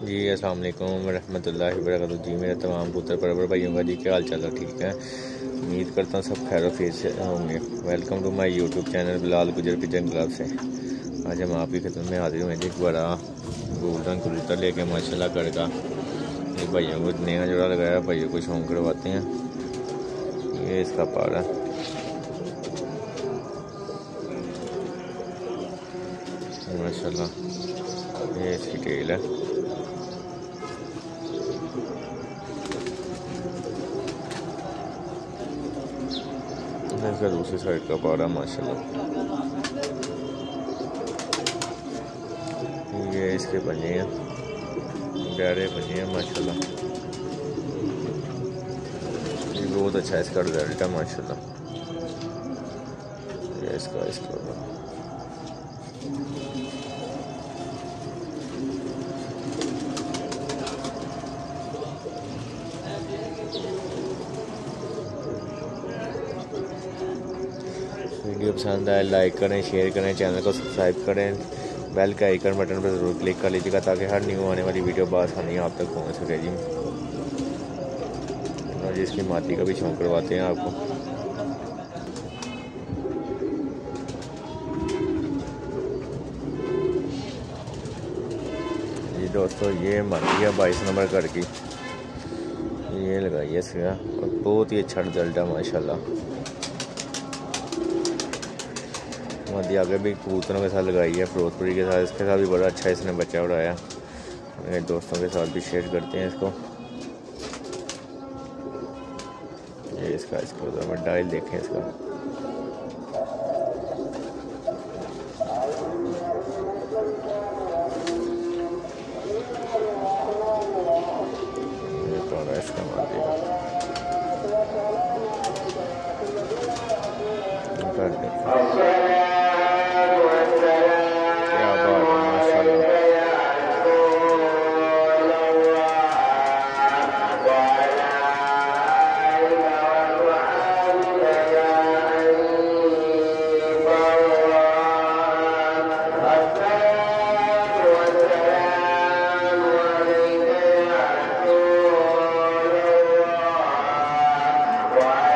जी अस्सलाम वालेकुम रहमतुल्लाहि वबरकातुहू। जी, मेरे तमाम पुत्र परवर भाइयों का जी, क्या हाल चाल है? ठीक है? उम्मीद करता हूँ सब खैर फेर से होंगे। Welcome to my YouTube channel Bilal Gujar pigeon club से। आज हम आपकी खिदमत में हाजिर हुए जी बड़ा गोल्डन कबूतर लेके, माशाल्लाह कर का। ये भाइयों को नया जोड़ा लगाया भाइयों को शौक करवाते हैं। ये इसका पारा माशाल्लाह, ये इसकी टेल है। इसका दूसरी साइड का पारा, माशाल्लाह। ये इसके बने हैं। गहरे बने हैं, माशाल्लाह। ये बहुत अच्छा है, इसका रिज़ल्ट है, माशाल्लाह। ये इसका इसका वीडियो पसंद आए लाइक करें शेयर करें चैनल को सब्सक्राइब करें बेल के आइकन बटन पर ज़रूर क्लिक कर लीजिएगा ताकि हर न्यू आने वाली वीडियो बासानी आप तक पहुँच सके जी। और जिसकी माती का भी शौक करवाते हैं आपको। जी दोस्तों, ये माती है बाईस नंबर कर की। ये लगाइए इसका। और बहुत ही अच्छा रिज़ल्ट है, माशाल्लाह। मध्य आगे भी कबूतरों के साथ लगाई है, फिरोजपुरी के साथ, इसके साथ भी बड़ा अच्छा इसने बच्चा उड़ाया मेरे दोस्तों के साथ भी शेयर करते हैं इसको। ये इसका, इसको डायल देखें इसका। Wow.